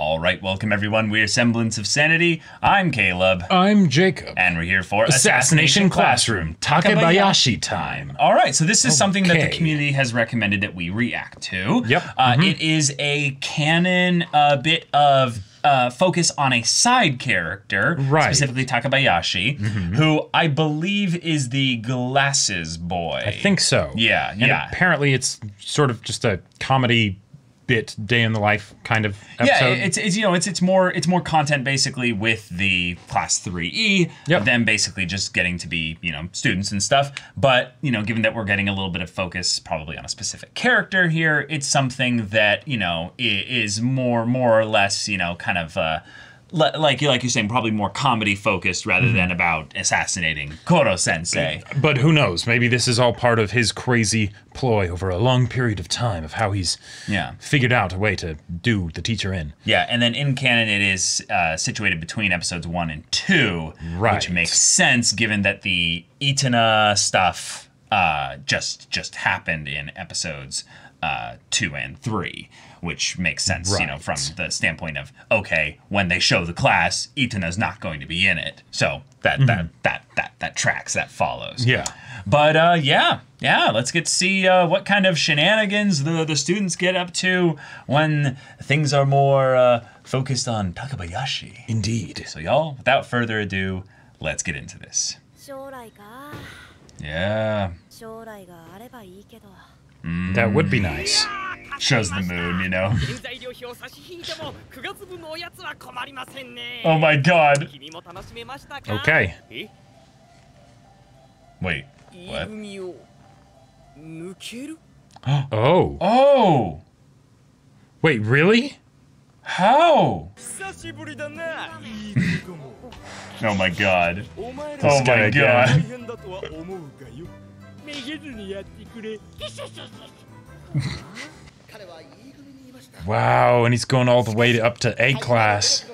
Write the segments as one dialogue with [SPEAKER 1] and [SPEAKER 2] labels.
[SPEAKER 1] All right, welcome everyone. We're Semblance of Sanity. I'm Caleb,
[SPEAKER 2] I'm Jacob.
[SPEAKER 1] and we're here for
[SPEAKER 2] Assassination Classroom, Takebayashi time.
[SPEAKER 1] All right, so this is something that the community has recommended that we react to.
[SPEAKER 2] Yep.
[SPEAKER 1] Uh, It is a canon uh, bit of uh, focus on a side character,
[SPEAKER 2] Right.
[SPEAKER 1] specifically Takebayashi, who I believe is the glasses boy.
[SPEAKER 2] I think so.
[SPEAKER 1] Yeah,
[SPEAKER 2] And
[SPEAKER 1] yeah.
[SPEAKER 2] apparently it's sort of just a comedy bit, day in the life kind of
[SPEAKER 1] Yeah,
[SPEAKER 2] episode.
[SPEAKER 1] it's, it's you know it's it's more it's more content basically with the class three E.
[SPEAKER 2] Yep.
[SPEAKER 1] Them basically just getting to be you know students and stuff. But you know, given that we're getting a little bit of focus probably on a specific character here, it's something that you know is more more or less you know kind of. Uh, like like you're saying, probably more comedy focused rather
[SPEAKER 2] Mm-hmm.
[SPEAKER 1] than about assassinating Koro Sensei.
[SPEAKER 2] But who knows? Maybe this is all part of his crazy ploy over a long period of time of how he's
[SPEAKER 1] Yeah.
[SPEAKER 2] figured out a way to do the teacher in.
[SPEAKER 1] Yeah, and then in canon, it is uh, situated between episodes one and two,
[SPEAKER 2] Right.
[SPEAKER 1] which makes sense given that the Itona stuff uh, just just happened in episodes uh, two and three, which makes sense, right. you know, from the standpoint of okay, when they show the class, Itona's not going to be in it, so that mm-hmm. that that that that tracks, that follows.
[SPEAKER 2] Yeah.
[SPEAKER 1] But uh, yeah, yeah, let's get to see uh, what kind of shenanigans the the students get up to when things are more uh, focused on Takebayashi.
[SPEAKER 2] Indeed.
[SPEAKER 1] So y'all, without further ado, let's get into this. Yeah.
[SPEAKER 3] Mm.
[SPEAKER 2] That would be nice
[SPEAKER 1] shows the moon, you know. oh my god.
[SPEAKER 2] Okay.
[SPEAKER 1] Wait, what?
[SPEAKER 2] oh.
[SPEAKER 1] Oh!
[SPEAKER 2] Wait, really?
[SPEAKER 1] How? oh my god. oh my god.
[SPEAKER 2] Wow, and he's going all the way up to A class.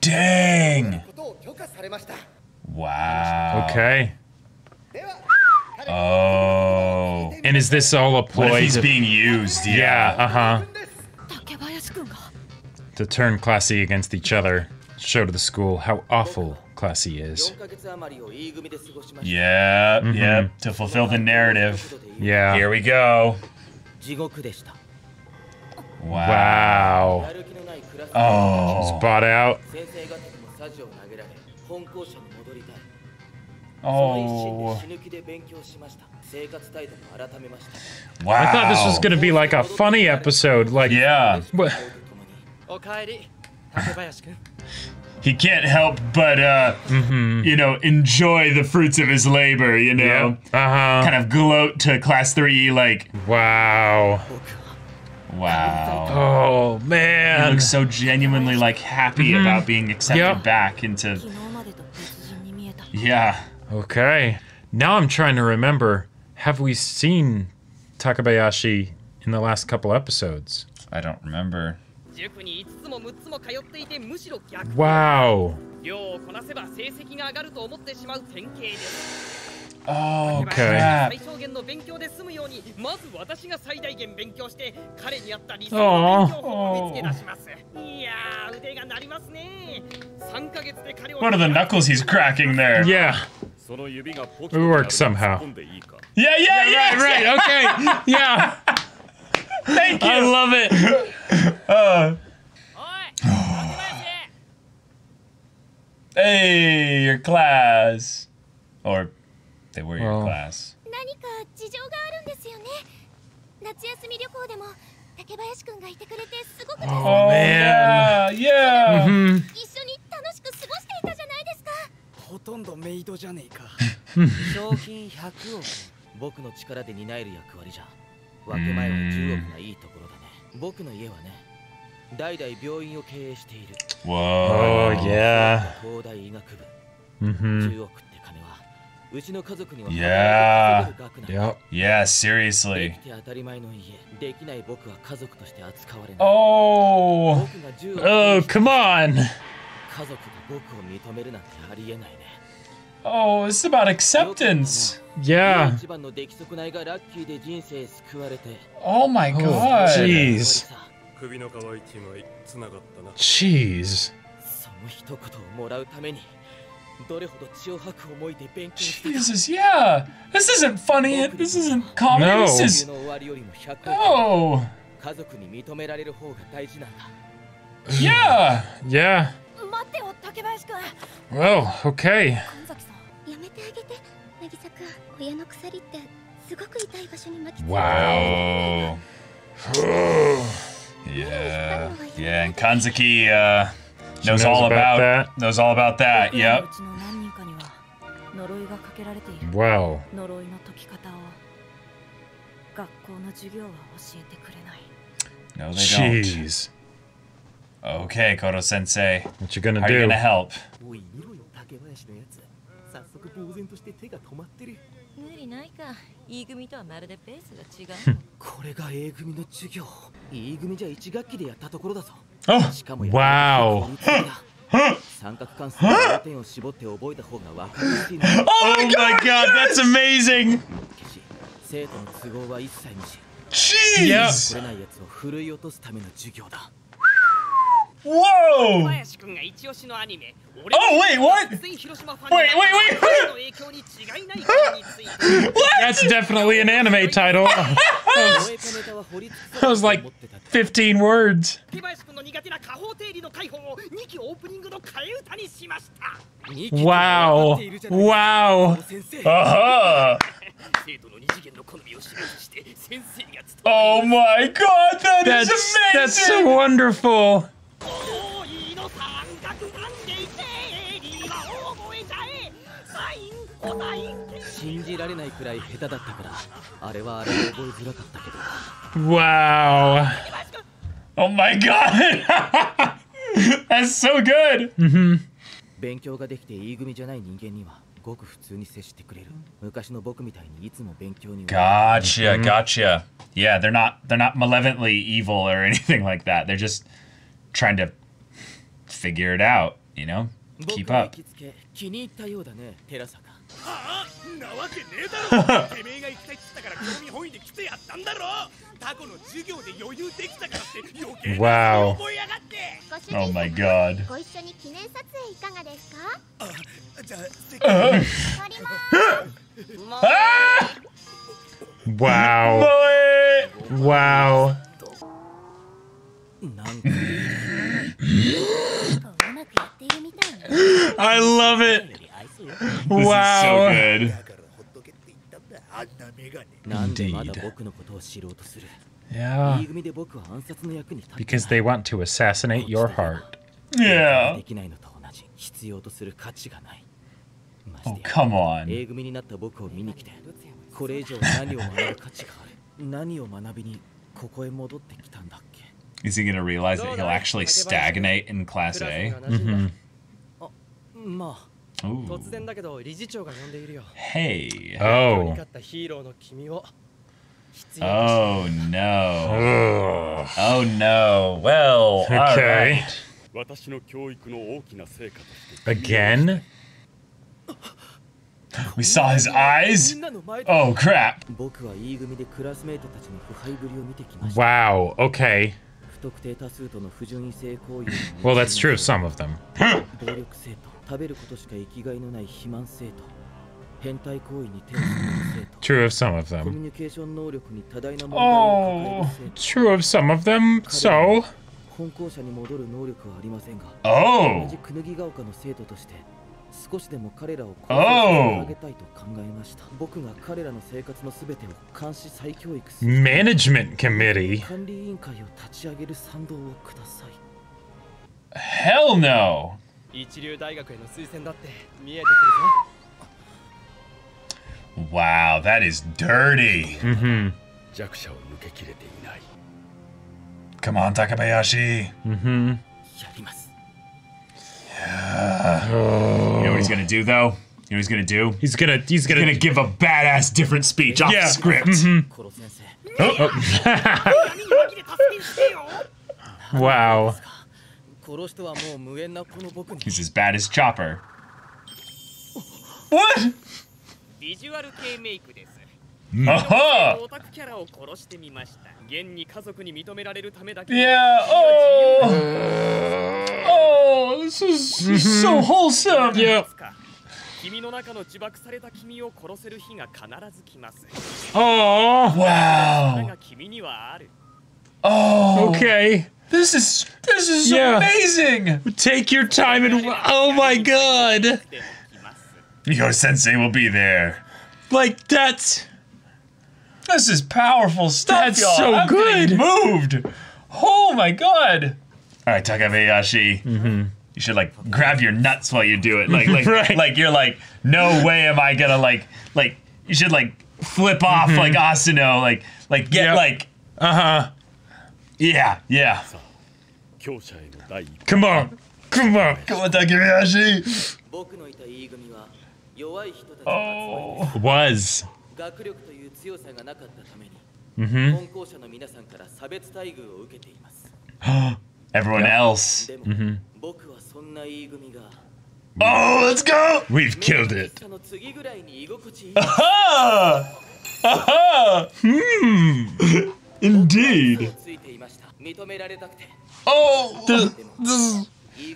[SPEAKER 1] Dang! Wow.
[SPEAKER 2] Okay.
[SPEAKER 1] Oh.
[SPEAKER 2] And is this all a ploy?
[SPEAKER 1] He's being used.
[SPEAKER 2] Yeah,
[SPEAKER 3] yeah uh huh.
[SPEAKER 2] To turn Classy against each other, show to the school how awful Classy is.
[SPEAKER 4] Yeah, mm
[SPEAKER 1] -hmm. yeah. To fulfill the narrative.
[SPEAKER 2] Yeah.
[SPEAKER 1] Here we go.
[SPEAKER 4] 地獄でした
[SPEAKER 1] Wow.
[SPEAKER 2] Wow.
[SPEAKER 4] やる気のないクラス
[SPEAKER 1] Oh.
[SPEAKER 2] Spot out.
[SPEAKER 4] 先生方にもサジを投げられ本校舎に戻りたい
[SPEAKER 1] Oh.
[SPEAKER 4] その一心で死ぬ気で勉強しました生活態度も改めました
[SPEAKER 1] Wow.
[SPEAKER 2] I thought this was gonna be like a funny episode, like
[SPEAKER 1] Yeah. he can't help but uh, mm-hmm. you know enjoy the fruits of his labor. You know,
[SPEAKER 2] uh-huh.
[SPEAKER 1] kind of gloat to class three like
[SPEAKER 2] wow.
[SPEAKER 1] Wow.
[SPEAKER 2] Oh man.
[SPEAKER 1] He looks so genuinely like happy mm-hmm. about being accepted
[SPEAKER 2] yep.
[SPEAKER 1] back into Yeah.
[SPEAKER 2] Okay. Now I'm trying to remember, have we seen Takebayashi in the last couple episodes?
[SPEAKER 1] I don't remember.
[SPEAKER 4] 塾に5つも6つも通っていてむしろ逆
[SPEAKER 2] Wow.
[SPEAKER 4] 量をこなせば成績が上がると思ってしまう典型です
[SPEAKER 1] Oh,
[SPEAKER 2] Okay.
[SPEAKER 1] crap.
[SPEAKER 4] 最小限の勉強で済むようにまず私が最大限勉強して彼に合った理想の勉強法を見つけ出しますいやー腕が鳴りますね3ヶ月で彼を
[SPEAKER 1] What are the knuckles he's cracking there?
[SPEAKER 2] Yeah.
[SPEAKER 5] その指がポ
[SPEAKER 2] It works somehow.
[SPEAKER 5] 突っ込んでいいか
[SPEAKER 1] Yeah, yeah, yeah.
[SPEAKER 2] Right. Okay. Yeah.
[SPEAKER 1] Thank
[SPEAKER 2] I
[SPEAKER 1] you.
[SPEAKER 2] love it.
[SPEAKER 1] Uh, hey, your class. Or they were your
[SPEAKER 2] Well.
[SPEAKER 1] class.
[SPEAKER 3] 何か事情があるんですよね夏休み旅行でも竹林くんがいてくれてすごく助か
[SPEAKER 1] Oh, yeah,
[SPEAKER 2] man.
[SPEAKER 1] yeah.
[SPEAKER 2] うん
[SPEAKER 3] 一緒に楽しく過ごしていたじゃないですか
[SPEAKER 4] ほとんどメイドじゃねえか賞金100億僕の力で担える役割じゃ分け前は10億がいいところだね僕の家はね 代々病院を経営している
[SPEAKER 1] Whoa.
[SPEAKER 2] Oh yeah.
[SPEAKER 4] 東大医学部
[SPEAKER 2] Mm-hmm.
[SPEAKER 4] 10億って金はうちの家族にはなんだ
[SPEAKER 2] Yep.
[SPEAKER 1] Yeah,
[SPEAKER 4] で
[SPEAKER 1] seriously.
[SPEAKER 4] きて当たり前の家できない僕は家族として扱われない
[SPEAKER 1] Oh.
[SPEAKER 4] 僕が10億
[SPEAKER 2] Oh, come on.
[SPEAKER 4] 家族が僕を認めるなんてありえないね
[SPEAKER 1] Oh, this is about acceptance.
[SPEAKER 2] Yeah.
[SPEAKER 4] 一番の出来損ないがラッキーで人生救われて
[SPEAKER 1] Oh my
[SPEAKER 2] Oh,
[SPEAKER 1] god.
[SPEAKER 2] jeez.
[SPEAKER 5] 首の皮一枚つながったな
[SPEAKER 2] Jeez.
[SPEAKER 4] その一言をもらうためにどれほど血を吐く思いで勉強したか
[SPEAKER 1] Jesus, yeah. This isn't funny. This isn't comedy.
[SPEAKER 2] No.
[SPEAKER 1] This
[SPEAKER 4] 地
[SPEAKER 1] is
[SPEAKER 4] 球の終わりよりも100億
[SPEAKER 1] oh,
[SPEAKER 4] 家族に認められる方が大事なんだ
[SPEAKER 1] yeah.
[SPEAKER 2] Yeah.
[SPEAKER 3] 待ってよ竹林くん
[SPEAKER 2] Well, okay.
[SPEAKER 3] 神崎さんやめてあげて渚くん親の鎖ってすごく痛い場所に巻きついて
[SPEAKER 1] Wow. Yeah. Yeah, and Kanzaki uh, knows,
[SPEAKER 2] knows,
[SPEAKER 1] all
[SPEAKER 2] about,
[SPEAKER 1] about,
[SPEAKER 2] that.
[SPEAKER 1] Knows all about that. Yep.
[SPEAKER 6] Wow.
[SPEAKER 1] No, they
[SPEAKER 2] Jeez. don't.
[SPEAKER 1] Okay, Koro Sensei.
[SPEAKER 2] What you gonna
[SPEAKER 1] How do? How
[SPEAKER 2] you
[SPEAKER 1] gonna help?
[SPEAKER 7] E 組とはまるでペースが違う。
[SPEAKER 4] これが A 組の授業。E 組じゃ1学期でやったところだぞ。
[SPEAKER 1] Oh,
[SPEAKER 4] しかも
[SPEAKER 2] Wow.
[SPEAKER 4] 三角関数の要点を絞って覚えた方が分かりやすいの
[SPEAKER 1] oh my god, that's amazing!
[SPEAKER 4] 生徒の都合は一切無視。
[SPEAKER 1] Jeez!
[SPEAKER 4] 取れないやつをふるい落とすための授業だ
[SPEAKER 1] Whoa!
[SPEAKER 8] 林くんが一押しのアニメ
[SPEAKER 1] Oh, wait, what?
[SPEAKER 8] 全広島ファン
[SPEAKER 1] Wait, wait, wait,
[SPEAKER 8] の影響に違いないことについて
[SPEAKER 2] That's definitely an anime title.
[SPEAKER 4] 燃えたネタは掘り尽く
[SPEAKER 2] That
[SPEAKER 4] さ
[SPEAKER 2] was
[SPEAKER 4] れ
[SPEAKER 2] like
[SPEAKER 4] たと思ってたって
[SPEAKER 2] 15 words.
[SPEAKER 8] 竹林くんの苦手な下方定理の解放を2期オープニングの替え歌にしました
[SPEAKER 4] 二期で分
[SPEAKER 2] Wow.
[SPEAKER 4] かっているじゃないですか
[SPEAKER 2] Wow.
[SPEAKER 4] 先生
[SPEAKER 1] Uh-huh.
[SPEAKER 8] 生徒の二次元の好みを示して先生が伝
[SPEAKER 1] Oh my god, that
[SPEAKER 2] That's
[SPEAKER 1] is
[SPEAKER 2] that's so
[SPEAKER 1] amazing!
[SPEAKER 2] wonderful.
[SPEAKER 8] 多いの三角関係定理は覚えちゃえサインコサイン
[SPEAKER 4] 信じられないくらい下手だったからあれはあれで覚えづらかったけど
[SPEAKER 2] Wow.
[SPEAKER 1] Oh my god! that's so good!
[SPEAKER 4] 勉強ができて E 組じゃない人間にはごく普通に接してくれる昔の僕みたいにいつも勉強に
[SPEAKER 1] Gotcha, gotcha. Yeah, they're not they're not malevolently evil or anything like that. They're just trying to figure it out, you know? Keep up.
[SPEAKER 2] wow.
[SPEAKER 1] Oh my god.
[SPEAKER 2] wow. wow.
[SPEAKER 1] I love it.
[SPEAKER 4] 愛想よ
[SPEAKER 1] This
[SPEAKER 2] Wow.
[SPEAKER 1] is so good.
[SPEAKER 8] だからほっとけって言ったんだあんなメガネ
[SPEAKER 4] なんでまだ
[SPEAKER 2] Indeed.
[SPEAKER 4] 僕のことを知ろうとする
[SPEAKER 2] Yeah.
[SPEAKER 4] E 組で僕は暗殺の役に立って
[SPEAKER 2] Because they want to assassinate your heart.
[SPEAKER 4] で
[SPEAKER 1] Yeah.
[SPEAKER 4] きないのと同じ必要とする価値がないまし
[SPEAKER 1] Oh,
[SPEAKER 4] てや
[SPEAKER 1] come on.
[SPEAKER 4] A 組になった僕を見に来てこれ以上何を学ぶ価値がある何を学びにここへ戻ってきたんだっけ
[SPEAKER 1] Is he going to realize that he'll actually stagnate in Class A?
[SPEAKER 4] Mm -hmm.
[SPEAKER 1] Ooh. Hey.
[SPEAKER 2] Oh.
[SPEAKER 1] Oh no. oh no. Well,
[SPEAKER 2] okay.
[SPEAKER 5] All right.
[SPEAKER 2] Again?
[SPEAKER 1] We saw his eyes? Oh crap.
[SPEAKER 2] Wow, okay
[SPEAKER 4] 不特定多数との不純異性行為
[SPEAKER 2] Well, that's true of some of them.
[SPEAKER 4] 暴力生徒食べることしか生きがいのない肥満生徒変態行為に手を染める生徒
[SPEAKER 2] True of some of
[SPEAKER 4] コミュ
[SPEAKER 2] them.
[SPEAKER 4] ニケーション能力に多大な問題を抱える生徒
[SPEAKER 2] True of some of them. So.
[SPEAKER 4] 本校舎に戻る能力はありませんが
[SPEAKER 1] Oh.
[SPEAKER 4] 同じくぬぎが丘の生徒として 少しでも彼らを
[SPEAKER 1] Oh
[SPEAKER 4] あげたいと考えました僕が彼らの生活のすべてを監視再教育する
[SPEAKER 2] Management committee.
[SPEAKER 4] 管理委員会を立ち上げる賛同をください
[SPEAKER 1] Hell no.
[SPEAKER 9] 一流大学への推薦だって見えてくるぞ
[SPEAKER 1] Wow, that is dirty.
[SPEAKER 2] Mm-hmm.
[SPEAKER 5] 弱者を抜けきれていない
[SPEAKER 1] Come on, Takabayashi.
[SPEAKER 2] Mm-hmm.
[SPEAKER 4] やります
[SPEAKER 1] You know what he's gonna do though? You know what he's gonna do?
[SPEAKER 2] He's gonna he's gonna,
[SPEAKER 1] gonna give a badass different speech off
[SPEAKER 2] yeah.
[SPEAKER 1] script.
[SPEAKER 4] Mm -hmm.
[SPEAKER 1] oh,
[SPEAKER 8] oh.
[SPEAKER 2] wow.
[SPEAKER 1] He's as bad as Chopper. What?
[SPEAKER 8] ビジュアル系メイクです
[SPEAKER 1] Aha!
[SPEAKER 8] オタクキャラを殺してみました現に家族に認められるためだけ
[SPEAKER 1] Yeah. Oh. Oh, this is so wholesome.
[SPEAKER 2] Yep.
[SPEAKER 8] 君の中の自爆された君を殺せる日が必ず来ます
[SPEAKER 2] Oh.
[SPEAKER 8] それ
[SPEAKER 1] Wow.
[SPEAKER 8] が君にはある
[SPEAKER 1] Oh.
[SPEAKER 2] Okay.
[SPEAKER 1] This is this is
[SPEAKER 2] Yeah.
[SPEAKER 1] amazing.
[SPEAKER 2] Take your time and oh my god.
[SPEAKER 1] Your sensei will be there.
[SPEAKER 2] Like that's
[SPEAKER 1] this is powerful stuff,
[SPEAKER 2] That's
[SPEAKER 1] y'all.
[SPEAKER 2] so
[SPEAKER 1] I'm
[SPEAKER 2] good.
[SPEAKER 1] getting Moved. Oh my god. All right, Takebayashi. Mm-hmm. You should like grab your nuts while you do it. Like like
[SPEAKER 2] Right.
[SPEAKER 1] like you're like no way am I gonna like like you should like flip off mm-hmm. like Asano like like get
[SPEAKER 2] Yep.
[SPEAKER 1] like
[SPEAKER 2] Uh
[SPEAKER 1] huh. yeah
[SPEAKER 5] yeah.
[SPEAKER 2] Come on. Come on.
[SPEAKER 1] Come on,
[SPEAKER 4] Takebayashi.
[SPEAKER 1] Oh,
[SPEAKER 2] Was.
[SPEAKER 4] 強さがなかったために
[SPEAKER 2] Mhm.
[SPEAKER 4] 本校舎の皆さんから差別待遇を受けています
[SPEAKER 1] Everyone else.
[SPEAKER 4] でも、
[SPEAKER 2] Mhm.
[SPEAKER 4] 僕はそんな E 組が
[SPEAKER 1] Oh, let's go.
[SPEAKER 2] We've killed it.
[SPEAKER 4] その次ぐらいに居心地いい
[SPEAKER 1] Ah! Aha! Hmm.
[SPEAKER 4] 僕は
[SPEAKER 1] Indeed.
[SPEAKER 4] 嘘をついていました認められたくて
[SPEAKER 1] Oh.
[SPEAKER 4] でも E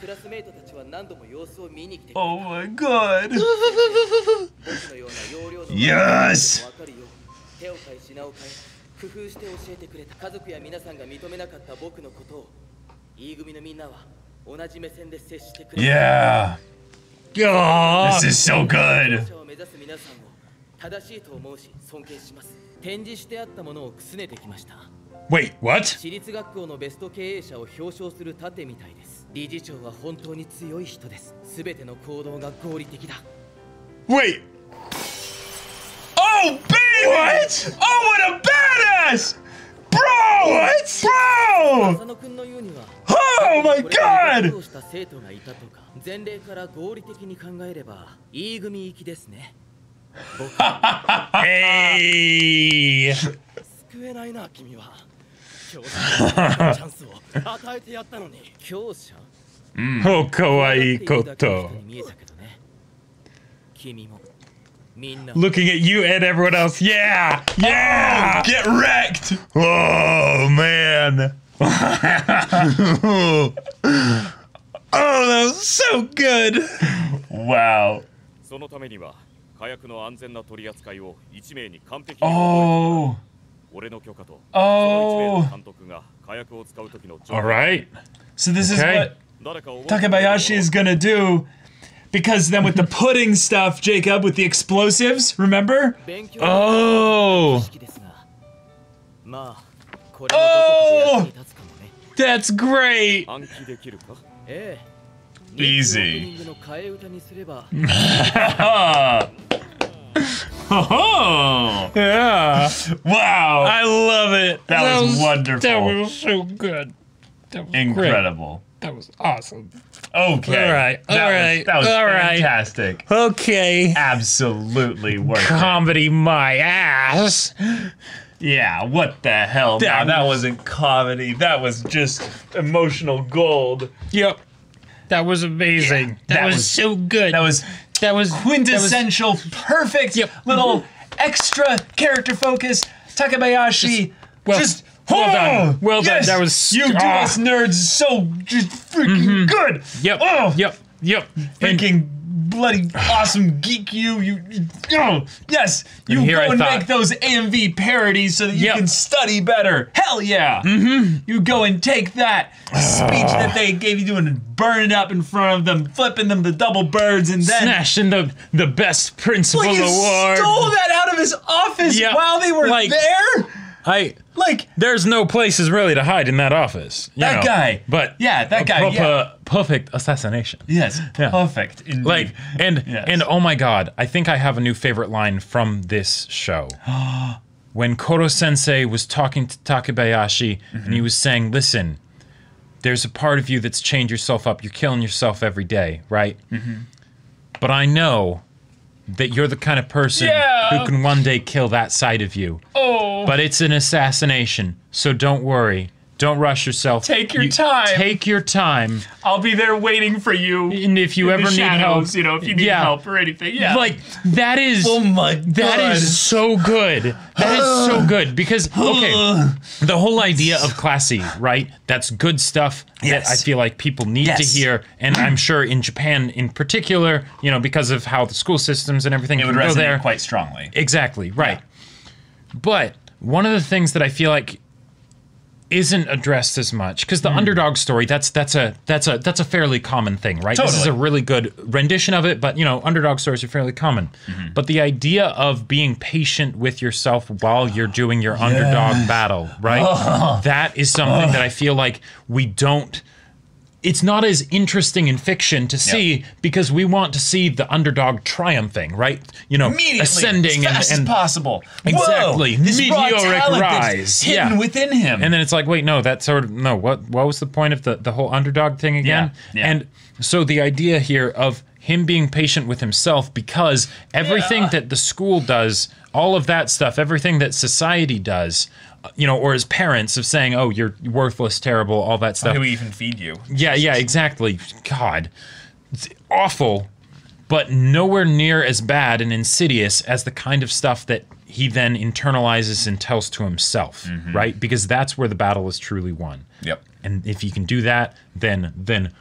[SPEAKER 4] クラスメイトたちは何度も様子を見に来てくれた
[SPEAKER 1] Oh my god.
[SPEAKER 4] 僕のような容量の
[SPEAKER 1] Yes
[SPEAKER 4] 分かるよう手を変え品を変え工夫して教えてくれた家族や皆さんが認めなかった僕のことを E 組のみんなは同じ目線で接してくれた
[SPEAKER 1] Yeah.
[SPEAKER 2] Oh.
[SPEAKER 1] This is so good.
[SPEAKER 4] を目指す皆さんを正しいと思うし尊敬します展示してあったものをくすねてきました
[SPEAKER 2] Wait, what?
[SPEAKER 4] 私立学校のベスト経営者を表彰する盾みたいです理事長は本当に強い人です全ての行動が合理的だ
[SPEAKER 2] Wait.
[SPEAKER 1] Oh, baby! What? Oh, what a badass! Bro! What? Bro!
[SPEAKER 4] 浅野くんの言うには
[SPEAKER 1] Oh my
[SPEAKER 4] これで
[SPEAKER 1] god!
[SPEAKER 4] をした生徒がいたとか前例から合理的に考えれば E 組行きですね
[SPEAKER 2] Hey.
[SPEAKER 9] 救えないな君は 教師のチャンスを与えてやったのに
[SPEAKER 4] 教者
[SPEAKER 2] Oh, kawaii
[SPEAKER 4] 怖がっているだけの
[SPEAKER 2] koto.
[SPEAKER 4] 人に見えたけどね君もみんな
[SPEAKER 2] Looking at you and everyone else. Yeah. Yeah.
[SPEAKER 1] Get wrecked!
[SPEAKER 2] Oh man. oh, that was so good.
[SPEAKER 1] Wow.
[SPEAKER 5] そのためには火薬の安全な取り扱いを1名に完璧に覚えて
[SPEAKER 1] Oh. Oh.
[SPEAKER 2] All right.
[SPEAKER 1] So this
[SPEAKER 2] okay.
[SPEAKER 5] is what
[SPEAKER 1] Takebayashi is gonna do, because then with the pudding stuff, Jacob, with the explosives, remember?
[SPEAKER 2] Oh.
[SPEAKER 4] Oh.
[SPEAKER 2] That's great.
[SPEAKER 1] Easy. Oh.
[SPEAKER 2] Yeah.
[SPEAKER 1] Wow.
[SPEAKER 2] I love it.
[SPEAKER 1] That was wonderful.
[SPEAKER 2] That was so good. That was great.
[SPEAKER 1] Incredible.
[SPEAKER 2] That was awesome.
[SPEAKER 1] Okay.
[SPEAKER 2] All right,
[SPEAKER 1] That
[SPEAKER 2] all
[SPEAKER 1] was, That was
[SPEAKER 2] all right.
[SPEAKER 1] fantastic.
[SPEAKER 2] Okay.
[SPEAKER 1] Absolutely worth it.
[SPEAKER 2] Comedy my ass.
[SPEAKER 1] Yeah, what the hell?
[SPEAKER 2] That
[SPEAKER 1] That, that
[SPEAKER 2] was-
[SPEAKER 1] wasn't comedy. That was just emotional gold.
[SPEAKER 2] Yep. That was amazing. that,
[SPEAKER 1] that
[SPEAKER 2] was,
[SPEAKER 1] was-
[SPEAKER 2] so good.
[SPEAKER 1] That was
[SPEAKER 2] that was
[SPEAKER 1] quintessential, perfect
[SPEAKER 2] Yep.
[SPEAKER 1] little extra character focus. Takebayashi.
[SPEAKER 2] well-
[SPEAKER 1] just
[SPEAKER 2] well
[SPEAKER 1] oh,
[SPEAKER 2] done. Well done. That was-
[SPEAKER 1] you do
[SPEAKER 2] ah.
[SPEAKER 1] us nerds so just freaking good.
[SPEAKER 2] Yep.
[SPEAKER 1] Oh,
[SPEAKER 2] Yep. Yep. And
[SPEAKER 1] freaking bloody awesome geek you you, you oh, yes you go
[SPEAKER 2] I
[SPEAKER 1] and
[SPEAKER 2] thought-
[SPEAKER 1] make those AMV parodies so that you
[SPEAKER 2] Yep.
[SPEAKER 1] can study better hell yeah mm-hmm. you go and take that speech that they gave you doing and burn it up in front of them flipping them the double birds and then
[SPEAKER 2] snatching the the best principal
[SPEAKER 1] like you
[SPEAKER 2] award.
[SPEAKER 1] stole that out of his office
[SPEAKER 2] Yeah,
[SPEAKER 1] while they were
[SPEAKER 2] like-
[SPEAKER 1] there
[SPEAKER 2] I
[SPEAKER 1] like
[SPEAKER 2] there's no places really to hide in that office.
[SPEAKER 1] That
[SPEAKER 2] know.
[SPEAKER 1] guy.
[SPEAKER 2] But
[SPEAKER 1] Yeah, that guy,
[SPEAKER 2] proper-
[SPEAKER 1] yeah.
[SPEAKER 2] perfect assassination.
[SPEAKER 1] yes
[SPEAKER 2] Yeah.
[SPEAKER 1] perfect indeed.
[SPEAKER 2] Like and
[SPEAKER 1] Yes.
[SPEAKER 2] and oh my god, I think I have a new favorite line from this show. when Koro Sensei was talking to Takebayashi and he mm-hmm. was saying, "Listen, there's a part of you that's chained yourself up. You're killing yourself every day, right? Mm-hmm. But I know that you're the kind of person
[SPEAKER 1] Yeah.
[SPEAKER 2] who can one day kill that side of you.
[SPEAKER 1] oh
[SPEAKER 2] But it's an assassination, so don't worry. Don't rush yourself.
[SPEAKER 1] Take your
[SPEAKER 2] You-
[SPEAKER 1] time.
[SPEAKER 2] Take your time.
[SPEAKER 1] I'll be there waiting for you.
[SPEAKER 2] And if you
[SPEAKER 1] in
[SPEAKER 2] ever
[SPEAKER 1] the
[SPEAKER 2] need
[SPEAKER 1] shadows,
[SPEAKER 2] help,
[SPEAKER 1] you know, if you need
[SPEAKER 2] yeah.
[SPEAKER 1] help or anything, yeah.
[SPEAKER 2] Like that is
[SPEAKER 1] Oh my God.
[SPEAKER 2] is so good. That is so good because okay, the whole idea of classy, right? That's good stuff
[SPEAKER 1] Yes.
[SPEAKER 2] that I feel like people need to hear, and I'm sure in Japan in particular, you know, because of how the school systems and everything
[SPEAKER 1] it would
[SPEAKER 2] go
[SPEAKER 1] resonate
[SPEAKER 2] there.
[SPEAKER 1] quite strongly.
[SPEAKER 2] Exactly, right. But one of the things that I feel like isn't addressed as much because the underdog story that's that's a that's a that's a fairly common thing right? This is a really good rendition of it but you know underdog stories are fairly common.
[SPEAKER 1] Mm-hmm.
[SPEAKER 2] but the idea of being patient with yourself while you're doing your underdog battle right? That is something that i feel like we don't it's not as interesting in fiction to see because we want to see the underdog triumphing, right? You know, ascending
[SPEAKER 1] as
[SPEAKER 2] and, and
[SPEAKER 1] possible.
[SPEAKER 2] Exactly.
[SPEAKER 1] Whoa, this raw
[SPEAKER 2] Meteoric rise.
[SPEAKER 1] hidden
[SPEAKER 2] Yeah.
[SPEAKER 1] within him.
[SPEAKER 2] and then it's like, wait, no, that sort of no. What what was the point of the the whole underdog thing again?
[SPEAKER 1] Yeah, yeah.
[SPEAKER 2] And so the idea here of him being patient with himself because everything
[SPEAKER 1] Yeah.
[SPEAKER 2] that the school does, all of that stuff, everything that society does, you know, or his parents of saying, "Oh, you're worthless, terrible," all that stuff.
[SPEAKER 1] Who even feed you?
[SPEAKER 2] Yeah, yeah, exactly. God, it's awful, but nowhere near as bad and insidious as the kind of stuff that he then internalizes and tells to himself,
[SPEAKER 1] Mm-hmm.
[SPEAKER 2] right? Because that's where the battle is truly won.
[SPEAKER 1] Yep.
[SPEAKER 2] And if you can do that, then then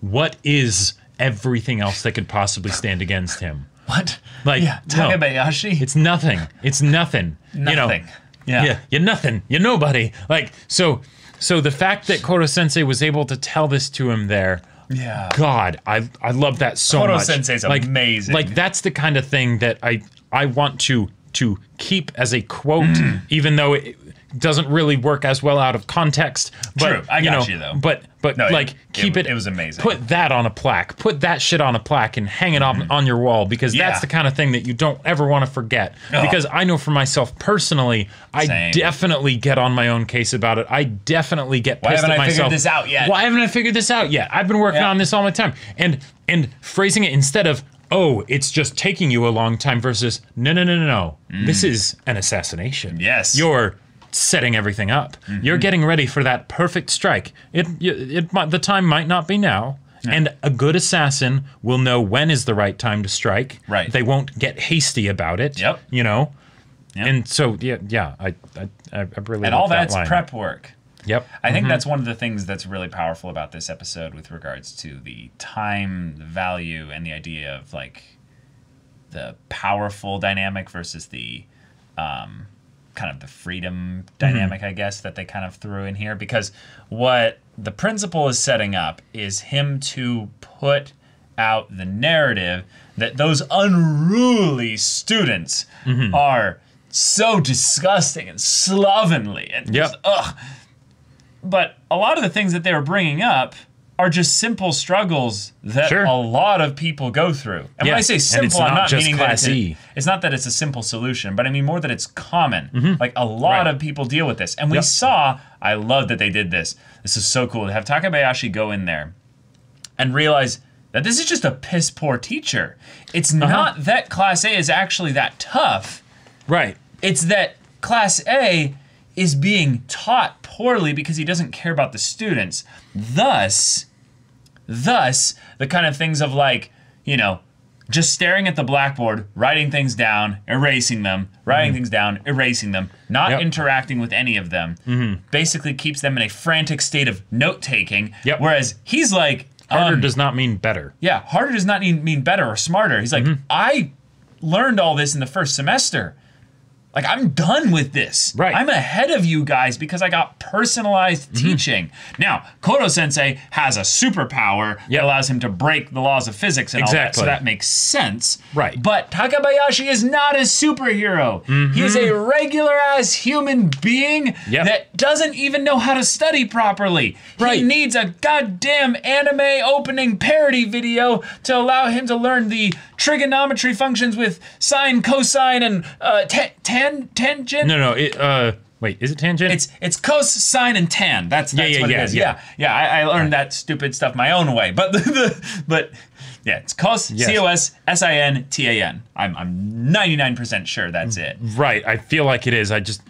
[SPEAKER 2] what is everything else that could possibly stand against him?
[SPEAKER 1] What?
[SPEAKER 2] Like
[SPEAKER 1] yeah,
[SPEAKER 2] no,
[SPEAKER 1] Takebayashi.
[SPEAKER 2] it's nothing. It's nothing. You know,
[SPEAKER 1] Nothing. Yeah.
[SPEAKER 2] yeah, you're nothing. You're nobody. Like so. So the fact that Koro Sensei was able to tell this to him there,
[SPEAKER 1] Yeah.
[SPEAKER 2] God, I I love that so
[SPEAKER 1] Koro
[SPEAKER 2] much.
[SPEAKER 1] Sensei's
[SPEAKER 2] like,
[SPEAKER 1] amazing.
[SPEAKER 2] Like that's the kind of thing that I I want to to keep as a quote,
[SPEAKER 1] Mm.
[SPEAKER 2] even though it doesn't really work as well out of context. But
[SPEAKER 1] True. I
[SPEAKER 2] you
[SPEAKER 1] got
[SPEAKER 2] know,
[SPEAKER 1] you, though.
[SPEAKER 2] But but
[SPEAKER 1] No,
[SPEAKER 2] like
[SPEAKER 1] it-
[SPEAKER 2] keep it.
[SPEAKER 1] it was amazing.
[SPEAKER 2] Put that on a plaque. Put that shit on a plaque and hang it on on your wall because
[SPEAKER 1] Yeah.
[SPEAKER 2] that's the kind of thing that you don't ever want to forget.
[SPEAKER 1] Oh.
[SPEAKER 2] Because I know for myself personally, I
[SPEAKER 1] Same.
[SPEAKER 2] definitely get on my own case about it. I definitely get
[SPEAKER 1] Why
[SPEAKER 2] pissed
[SPEAKER 1] haven't
[SPEAKER 2] at
[SPEAKER 1] I figured this out yet?
[SPEAKER 2] Why haven't I figured this out yet? I've been working
[SPEAKER 1] Yeah.
[SPEAKER 2] on this all my time. And and phrasing it instead of oh, it's just taking you a long time versus no no no no no. This is an assassination.
[SPEAKER 1] Mm. Yes.
[SPEAKER 2] You're setting everything up.
[SPEAKER 1] Mm-hmm.
[SPEAKER 2] You're getting ready for that perfect strike. It it, it the time might not be now. And a good assassin will know when is the right time to strike.
[SPEAKER 1] Right.
[SPEAKER 2] They won't get hasty about it.
[SPEAKER 1] Yep.
[SPEAKER 2] You know.
[SPEAKER 1] Yep.
[SPEAKER 2] And so yeah, yeah, I I, I really
[SPEAKER 1] and all
[SPEAKER 2] that
[SPEAKER 1] that's
[SPEAKER 2] line.
[SPEAKER 1] prep work.
[SPEAKER 2] Yep.
[SPEAKER 1] I think that's one of the things that's really powerful about this episode with regards to the time the value and the idea of like the powerful dynamic versus the um, kind of the freedom mm-hmm. dynamic, I guess, that they kind of threw in here. Because what the principal is setting up is him to put out the narrative that those unruly students mm-hmm. are so disgusting and slovenly and
[SPEAKER 2] Yep.
[SPEAKER 1] just, ugh but a lot of the things that they were bringing up are just simple struggles that
[SPEAKER 2] Sure.
[SPEAKER 1] a lot of people go through. And when I say simple, I'm
[SPEAKER 2] not
[SPEAKER 1] meaning that it's, a- it's not that it's a simple solution, but I mean more that it's common. Like a lot
[SPEAKER 2] Right.
[SPEAKER 1] of people deal with this. And we
[SPEAKER 2] Yep.
[SPEAKER 1] saw, I love that they did this. This is so cool to have Takebayashi go in there and realize that this is just a piss poor teacher. It's
[SPEAKER 2] Uh-huh.
[SPEAKER 1] not that Class A is actually that tough.
[SPEAKER 2] Right.
[SPEAKER 1] It's that Class A is being taught poorly because he doesn't care about the students. Thus, thus the kind of things of like, you know, just staring at the blackboard, writing things down, erasing them, writing things down, erasing them, not
[SPEAKER 2] Mm-hmm. Yep.
[SPEAKER 1] interacting with any of them, basically keeps them in a frantic state of note taking.
[SPEAKER 2] Yep.
[SPEAKER 1] Whereas he's like,
[SPEAKER 2] Harder
[SPEAKER 1] um,
[SPEAKER 2] does not mean better.
[SPEAKER 1] yeah, harder does not mean, mean better or smarter. He's like,
[SPEAKER 2] Mm-hmm.
[SPEAKER 1] I learned all this in the first semester. Like, I'm done with this.
[SPEAKER 2] Right. Mm-hmm.
[SPEAKER 1] I'm ahead of you guys because I got personalized teaching. Now, Koro sensei has a superpower
[SPEAKER 2] Yep.
[SPEAKER 1] that allows him to break the laws of physics and all that.
[SPEAKER 2] Exactly.
[SPEAKER 1] So that makes sense.
[SPEAKER 2] Right.
[SPEAKER 1] But Takebayashi is not a superhero. He is a regular ass human being
[SPEAKER 2] Mm-hmm. Yep.
[SPEAKER 1] that doesn't even know how to study properly.
[SPEAKER 2] Right.
[SPEAKER 1] He needs a goddamn anime opening parody video to allow him to learn the trigonometry functions with sine, cosine, and uh, ta- tan, tangent.
[SPEAKER 2] No, no. It, uh, wait, is it tangent?
[SPEAKER 1] It's it's cos, sine, and tan. That's that's
[SPEAKER 2] yeah,
[SPEAKER 1] what
[SPEAKER 2] yeah,
[SPEAKER 1] it is.
[SPEAKER 2] yeah.
[SPEAKER 1] Yeah, yeah. I, I learned that stupid stuff my own way, but the, the but yeah, it's cos,
[SPEAKER 2] Yes.
[SPEAKER 1] c o s, s i n, t a n. I'm I'm 99% sure that's it.
[SPEAKER 2] right. I feel like it is. I just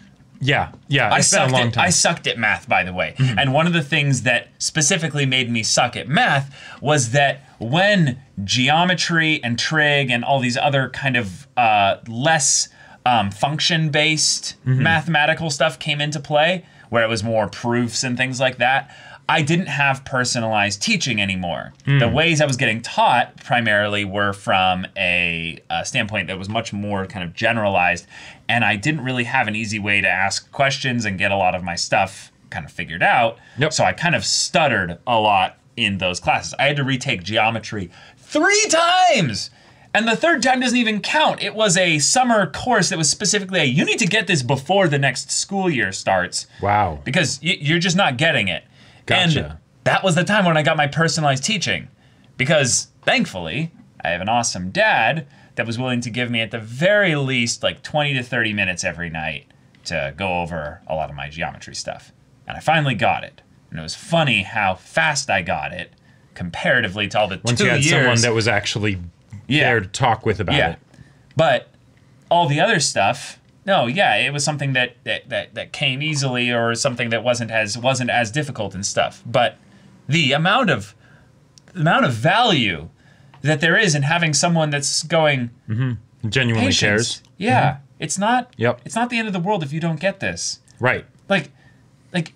[SPEAKER 2] Yeah, yeah.
[SPEAKER 1] I
[SPEAKER 2] It's been a
[SPEAKER 1] sucked at. I sucked at math, by the way. And one of the things that specifically made me suck at math was that when geometry and trig and all these other kind of uh, less um, function-based
[SPEAKER 2] Mm-hmm.
[SPEAKER 1] mathematical stuff came into play, where it was more proofs and things like that, I didn't have personalized teaching anymore.
[SPEAKER 2] Hmm.
[SPEAKER 1] The ways I was getting taught primarily were from a, a standpoint that was much more kind of generalized, and I didn't really have an easy way to ask questions and get a lot of my stuff kind of figured out.
[SPEAKER 2] Yep.
[SPEAKER 1] So I kind of stuttered a lot in those classes. I had to retake geometry three times. And the third time doesn't even count. It was a summer course that was specifically a you need to get this before the next school year starts
[SPEAKER 2] wow.
[SPEAKER 1] because you're just not getting it. And that was the time when I got my personalized teaching. Because thankfully, I have an awesome dad that was willing to give me at the very least like 20 to 30 minutes every night to go over a lot of my geometry stuff. And I finally got it. And it was funny how fast I got it comparatively to all the
[SPEAKER 2] Once
[SPEAKER 1] two
[SPEAKER 2] you had
[SPEAKER 1] years.
[SPEAKER 2] someone that was actually
[SPEAKER 1] Yeah.
[SPEAKER 2] there to talk with about
[SPEAKER 1] Yeah.
[SPEAKER 2] it.
[SPEAKER 1] But all the other stuff, no, yeah, it was something that, that that that came easily or something that wasn't as wasn't as difficult and stuff. But the amount of the amount of value that there is in having someone that's going
[SPEAKER 2] Genuinely
[SPEAKER 1] patience.
[SPEAKER 2] cares.
[SPEAKER 1] Yeah. It's not
[SPEAKER 2] Yep.
[SPEAKER 1] it's not the end of the world if you don't get this.
[SPEAKER 2] Right.
[SPEAKER 1] Like like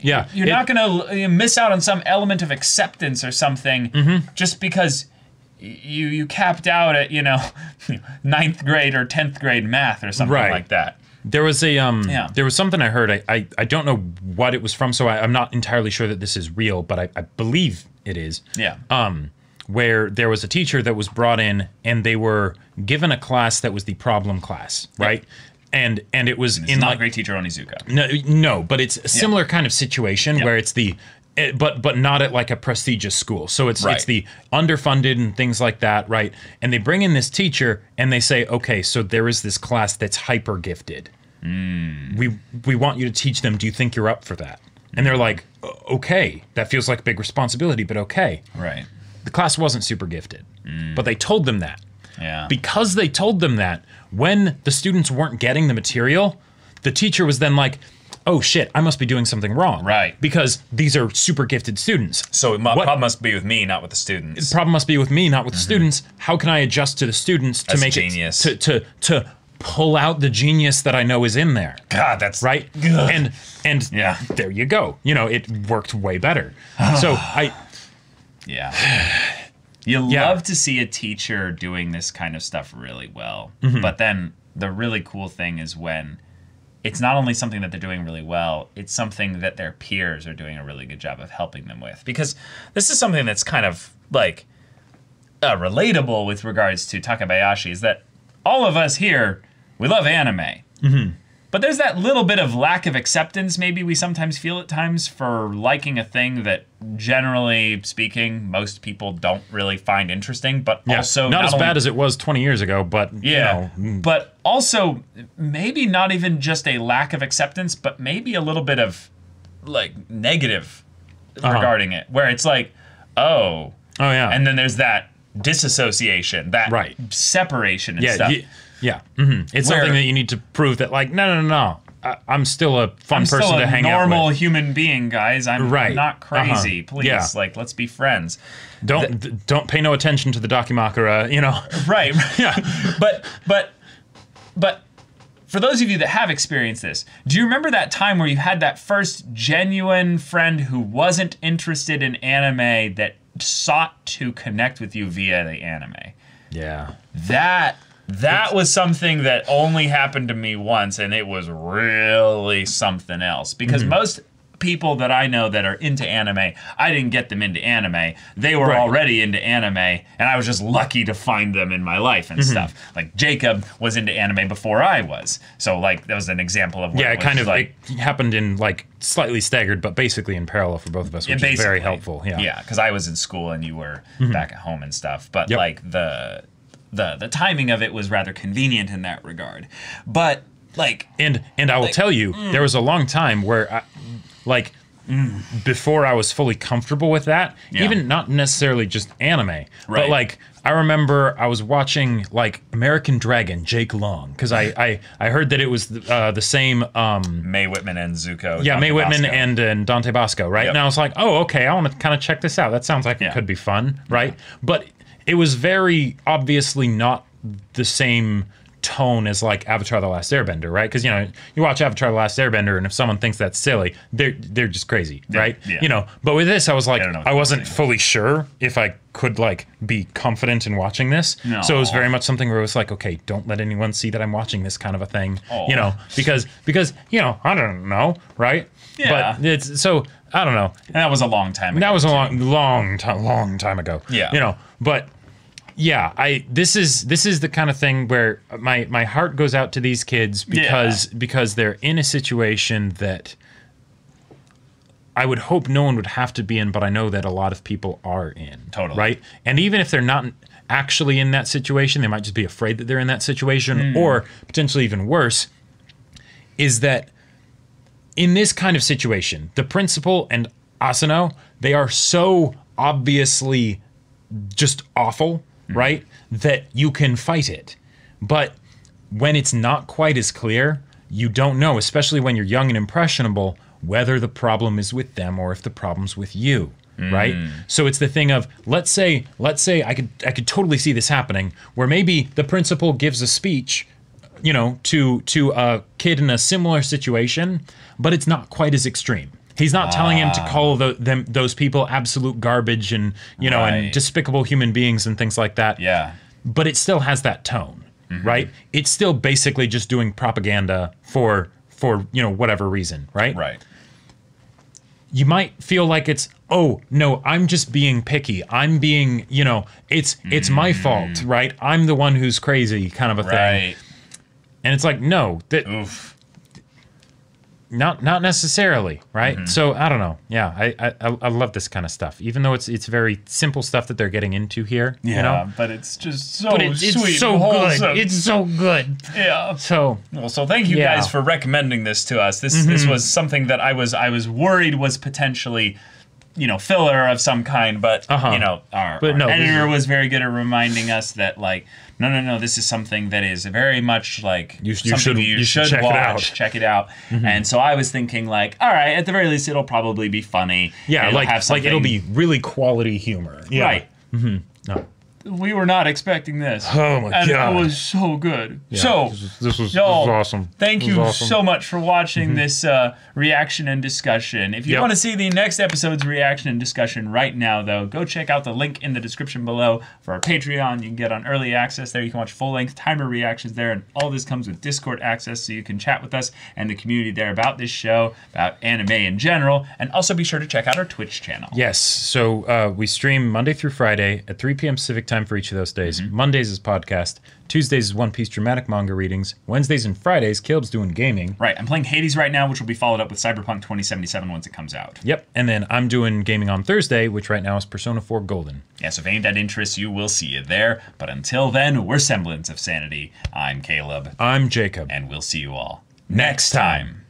[SPEAKER 2] Yeah.
[SPEAKER 1] you're
[SPEAKER 2] It-
[SPEAKER 1] not going to miss out on some element of acceptance or something
[SPEAKER 2] Mm-hmm.
[SPEAKER 1] just because you you capped out at you know ninth grade or tenth grade math or something
[SPEAKER 2] Right.
[SPEAKER 1] like that.
[SPEAKER 2] There was a um
[SPEAKER 1] Yeah.
[SPEAKER 2] there was something I heard. I, I, I don't know what it was from, so I, I'm not entirely sure that this is real, but I, I believe it is.
[SPEAKER 1] Yeah.
[SPEAKER 2] Um where there was a teacher that was brought in and they were given a class that was the problem class, right? And and it was
[SPEAKER 1] It's
[SPEAKER 2] in
[SPEAKER 1] not
[SPEAKER 2] like
[SPEAKER 1] great teacher Onizuka.
[SPEAKER 2] no, no, but it's a similar kind of situation
[SPEAKER 1] Yep.
[SPEAKER 2] where it's the, eh, but but not at like a prestigious school. So it's
[SPEAKER 1] Right.
[SPEAKER 2] it's the underfunded and things like that, right? And they bring in this teacher and they say, okay, so there is this class that's hyper gifted.
[SPEAKER 1] Hmm.
[SPEAKER 2] We we want you to teach them. Do you think you're up for that? And they're like, okay, that feels like a big responsibility, but okay.
[SPEAKER 1] Right.
[SPEAKER 2] The class wasn't super gifted,
[SPEAKER 1] Hmm.
[SPEAKER 2] but they told them that
[SPEAKER 1] Yeah.
[SPEAKER 2] because they told them that when the students weren't getting the material the teacher was then like oh shit i must be doing something wrong
[SPEAKER 1] Right.
[SPEAKER 2] because these are super gifted students
[SPEAKER 1] so mu- problem must be with me, not with the students.
[SPEAKER 2] the problem must be with me not with the students how can i adjust to the students to
[SPEAKER 1] That's
[SPEAKER 2] make
[SPEAKER 1] genius.
[SPEAKER 2] it to to to pull out the genius that i know is in there
[SPEAKER 1] God, that's
[SPEAKER 2] right
[SPEAKER 1] Ugh.
[SPEAKER 2] and and
[SPEAKER 1] Yeah.
[SPEAKER 2] there you go you know it worked way better so i
[SPEAKER 1] Yeah. You
[SPEAKER 2] Yeah.
[SPEAKER 1] love to see a teacher doing this kind of stuff really well.
[SPEAKER 2] Mm-hmm.
[SPEAKER 1] But then the really cool thing is when it's not only something that they're doing really well, it's something that their peers are doing a really good job of helping them with. Because this is something that's kind of like uh, relatable with regards to Takebayashi is that all of us here, we love anime.
[SPEAKER 2] Mm-hmm.
[SPEAKER 1] But there's that little bit of lack of acceptance, maybe we sometimes feel at times, for liking a thing that, generally speaking, most people don't really find interesting. But
[SPEAKER 2] yeah,
[SPEAKER 1] also,
[SPEAKER 2] not, as
[SPEAKER 1] only-
[SPEAKER 2] bad as it was 20 years ago but
[SPEAKER 1] yeah,
[SPEAKER 2] you know,
[SPEAKER 1] but also maybe not even just a lack of acceptance, but maybe a little bit of like negative
[SPEAKER 2] Uh-huh.
[SPEAKER 1] regarding it, where it's like, oh,
[SPEAKER 2] oh yeah
[SPEAKER 1] and then there's that disassociation, that
[SPEAKER 2] Right.
[SPEAKER 1] separation and
[SPEAKER 2] yeah,
[SPEAKER 1] stuff.
[SPEAKER 2] Yeah. hmm It's
[SPEAKER 1] Where-
[SPEAKER 2] something that you need to prove that, like, no, no, no, no. I, I'm still a fun
[SPEAKER 1] I'm
[SPEAKER 2] person
[SPEAKER 1] still a
[SPEAKER 2] to hang
[SPEAKER 1] normal
[SPEAKER 2] out with.
[SPEAKER 1] human being, guys. I'm
[SPEAKER 2] Right.
[SPEAKER 1] not crazy.
[SPEAKER 2] Uh-huh.
[SPEAKER 1] Please,
[SPEAKER 2] Yeah.
[SPEAKER 1] like, let's be friends.
[SPEAKER 2] Don't d- don't pay no attention to the Dakimakura. You know.
[SPEAKER 1] Right. yeah. But but but for those of you that have experienced this, do you remember that time where you had that first genuine friend who wasn't interested in anime that sought to connect with you via the anime?
[SPEAKER 2] Yeah.
[SPEAKER 1] That that was something that only happened to me once and it was really something else because
[SPEAKER 2] Mm-hmm.
[SPEAKER 1] most people that I know that are into anime, I didn't get them into anime. They were
[SPEAKER 2] Right.
[SPEAKER 1] already into anime and I was just lucky to find them in my life and stuff. Like Jacob was into anime before I was. So like that was an example of
[SPEAKER 2] Yeah, it kind of
[SPEAKER 1] like
[SPEAKER 2] it happened in like slightly staggered, but basically in parallel for both of us, which is very helpful. Yeah.
[SPEAKER 1] Yeah, because I was in school and you were back at home and stuff. But
[SPEAKER 2] Yep.
[SPEAKER 1] like the the the timing of it was rather convenient in that regard. But like
[SPEAKER 2] And and I will tell you,
[SPEAKER 1] mm.
[SPEAKER 2] there was a long time where, I, like, before I was fully comfortable with that,
[SPEAKER 1] Yeah.
[SPEAKER 2] even not necessarily just anime, but
[SPEAKER 1] Right.
[SPEAKER 2] like I remember I was watching like American Dragon, Jake Long, because I, I I heard that it was uh, the same. Um,
[SPEAKER 1] Mae Whitman and Zuko.
[SPEAKER 2] yeah,
[SPEAKER 1] Mae
[SPEAKER 2] Whitman
[SPEAKER 1] Basco.
[SPEAKER 2] and, and Dante Basco, right?
[SPEAKER 1] Yep.
[SPEAKER 2] And I was like, oh, okay, I want to kind of check this out. That sounds like
[SPEAKER 1] Yeah.
[SPEAKER 2] it could be fun, right? But it was very obviously not the same tone as like Avatar: The Last Airbender, right? Because you know you watch Avatar: The Last Airbender, and if someone thinks that's silly, they're they're just crazy, right?
[SPEAKER 1] yeah.
[SPEAKER 2] You know. But with this, I was like,
[SPEAKER 1] what
[SPEAKER 2] I wasn't fully sure if I could like be confident in watching this. No. So it was very much something where it was like, okay, don't let anyone see that I'm watching this kind of a thing,
[SPEAKER 1] Aw.
[SPEAKER 2] you know, because because you know I don't know, right?
[SPEAKER 1] Yeah.
[SPEAKER 2] But it's so I don't know.
[SPEAKER 1] And that was a long time ago.
[SPEAKER 2] That was a long, long time, long time ago.
[SPEAKER 1] Yeah.
[SPEAKER 2] You know, but yeah, I this is this is the kind of thing where my my heart goes out to these kids because because they're in a situation that I would hope no one would have to be in, but I know that a lot of people are in.
[SPEAKER 1] Totally.
[SPEAKER 2] Right? And even if they're not actually in that situation, they might just be afraid that they're in that situation
[SPEAKER 1] Hmm.
[SPEAKER 2] or potentially even worse is that in this kind of situation, the principal and Asano, they are so obviously just awful, Mm-hmm. right? That you can fight it. But when it's not quite as clear, you don't know, especially when you're young and impressionable, whether the problem is with them or if the problem's with you. Mm. Right? So it's the thing of let's say let's say I could I could totally see this happening where maybe the principal gives a speech you know, to to a kid in a similar situation, but it's not quite as extreme. He's not telling him to ah. call the, them those people absolute garbage and you know and despicable human beings and things like that.
[SPEAKER 1] Yeah.
[SPEAKER 2] But it still has that tone, mm-hmm. right? It's still basically just doing propaganda for for you know whatever reason, right?
[SPEAKER 1] Right.
[SPEAKER 2] you might feel like it's oh no i'm just being picky i'm being you know it's it's my mm. fault right i'm the one who's crazy kind of a thing
[SPEAKER 1] Right.
[SPEAKER 2] and it's like no that
[SPEAKER 1] Oof.
[SPEAKER 2] Not not necessarily right
[SPEAKER 1] Mm-hmm.
[SPEAKER 2] so i don't know yeah I, I I- love this kind of stuff even though it's it's very simple stuff that they're getting into here
[SPEAKER 1] Yeah,
[SPEAKER 2] you know
[SPEAKER 1] but it's just so
[SPEAKER 2] but it's,
[SPEAKER 1] sweet.
[SPEAKER 2] it's so good it's so good
[SPEAKER 1] yeah.
[SPEAKER 2] so
[SPEAKER 1] Well, so thank you
[SPEAKER 2] Yeah. Mm-hmm.
[SPEAKER 1] guys for recommending this to us. This this was something that I was I was worried was potentially, you know, filler of some kind, but
[SPEAKER 2] Uh-huh.
[SPEAKER 1] you know, our,
[SPEAKER 2] But
[SPEAKER 1] our
[SPEAKER 2] no,
[SPEAKER 1] editor was very good at reminding us that like, no, no, no, this is something that is very much like
[SPEAKER 2] You you should-
[SPEAKER 1] you,
[SPEAKER 2] you should check it
[SPEAKER 1] watch,
[SPEAKER 2] out. Mm-hmm.
[SPEAKER 1] check it out. And so I was thinking like, all right, at the very least, it'll probably be funny.
[SPEAKER 2] yeah
[SPEAKER 1] It'll
[SPEAKER 2] like
[SPEAKER 1] have
[SPEAKER 2] like it'll be really quality humor yeah.
[SPEAKER 1] right.
[SPEAKER 2] no
[SPEAKER 1] We were not expecting this.
[SPEAKER 2] Oh my
[SPEAKER 1] and
[SPEAKER 2] God.
[SPEAKER 1] it was so good.
[SPEAKER 2] Yeah,
[SPEAKER 1] so
[SPEAKER 2] this was, this was,
[SPEAKER 1] Y'all,
[SPEAKER 2] this was awesome
[SPEAKER 1] Thank
[SPEAKER 2] was
[SPEAKER 1] you
[SPEAKER 2] awesome.
[SPEAKER 1] so much for watching this uh, reaction and discussion. If you
[SPEAKER 2] Yep.
[SPEAKER 1] want to see the next episode's reaction and discussion right now, though, go check out the link in the description below for our Patreon. You can get on early access there. You can watch full length timer reactions there, and all this comes with Discord access, so you can chat with us and the community there about this show, about anime in general, and also be sure to check out our Twitch channel.
[SPEAKER 2] Yes. So uh, we stream Monday through Friday at 3 p.m. Pacific time for each of those days. Mm-hmm. Mondays is podcast. Tuesdays is One Piece dramatic manga readings. Wednesdays and Fridays, Caleb's doing gaming.
[SPEAKER 1] Right, I'm playing Hades right now, which will be followed up with Cyberpunk 2077 once it comes out.
[SPEAKER 2] Yep. And then I'm doing gaming on Thursday, which right now is Persona 4 Golden.
[SPEAKER 1] Yeah, so if any of that interests you, we'll see you there. But until then, we're Semblance of Sanity. I'm Caleb,
[SPEAKER 2] I'm Jacob.
[SPEAKER 1] and we'll see you all next time.